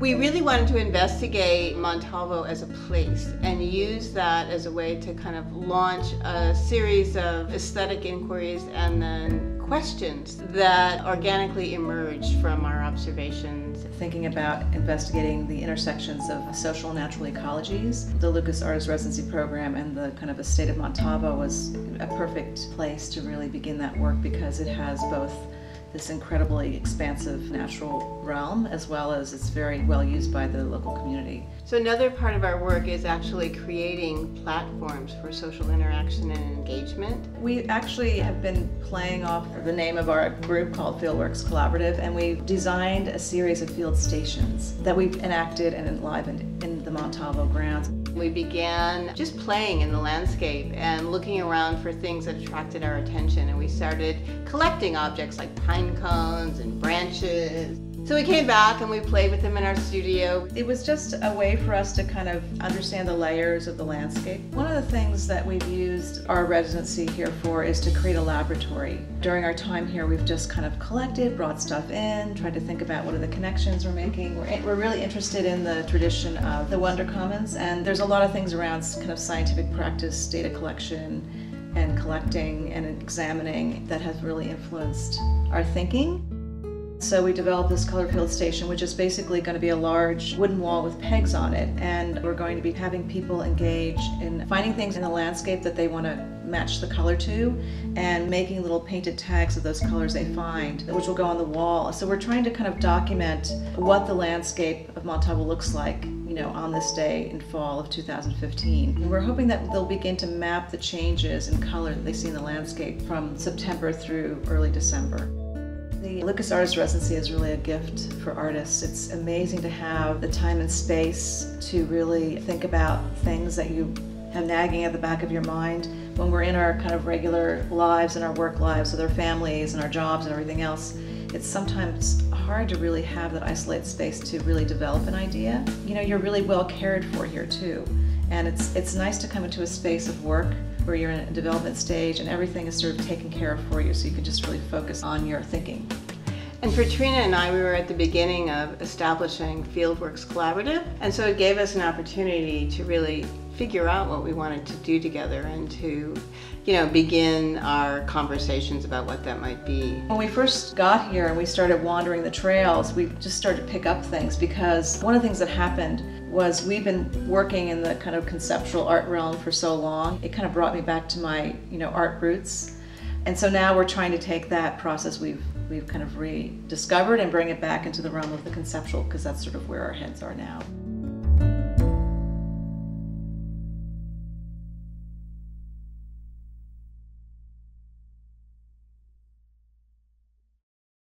We really wanted to investigate Montalvo as a place and use that as a way to kind of launch a series of aesthetic inquiries and then questions that organically emerged from our observations. Thinking about investigating the intersections of social and natural ecologies, the Lucas Artist Residency Program and the kind of estate of Montalvo was a perfect place to really begin that work because it has both this incredibly expansive natural realm as well as it's very well used by the local community. So another part of our work is actually creating platforms for social interaction and engagement. We actually have been playing off the name of our group called Fieldworks Collaborative and we've designed a series of field stations that we've enacted and enlivened in the Montalvo grounds. We began just playing in the landscape and looking around for things that attracted our attention. And we started collecting objects like pine cones and branches so we came back and we played with them in our studio. It was just a way for us to kind of understand the layers of the landscape. One of the things that we've used our residency here for is to create a laboratory. During our time here, we've just kind of collected, brought stuff in, tried to think about what are the connections we're making. We're, we're really interested in the tradition of the Wunderkammers, and there's a lot of things around kind of scientific practice, data collection, and collecting and examining that has really influenced our thinking. So we developed this color field station, which is basically going to be a large wooden wall with pegs on it. And we're going to be having people engage in finding things in the landscape that they want to match the color to and making little painted tags of those colors they find, which will go on the wall. So we're trying to kind of document what the landscape of Montalvo looks like you know, on this day in fall of 2015. And we're hoping that they'll begin to map the changes in color that they see in the landscape from September through early December. The Lucas Artist Residency is really a gift for artists. It's amazing to have the time and space to really think about things that you have nagging at the back of your mind when we're in our kind of regular lives and our work lives with our families and our jobs and everything else. It's sometimes hard to really have that isolated space to really develop an idea. You know, you're really well cared for here too. And it's, it's nice to come into a space of work where you're in a development stage and everything is sort of taken care of for you so you can just really focus on your thinking. And for Trena and I, we were at the beginning of establishing Fieldworks Collaborative, and so it gave us an opportunity to really figure out what we wanted to do together and to, you know, begin our conversations about what that might be. When we first got here and we started wandering the trails, we just started to pick up things because one of the things that happened was we've been working in the kind of conceptual art realm for so long. It kind of brought me back to my, you know, art roots. And so now we're trying to take that process we've we've kind of rediscovered and bring it back into the realm of the conceptual because that's sort of where our heads are now.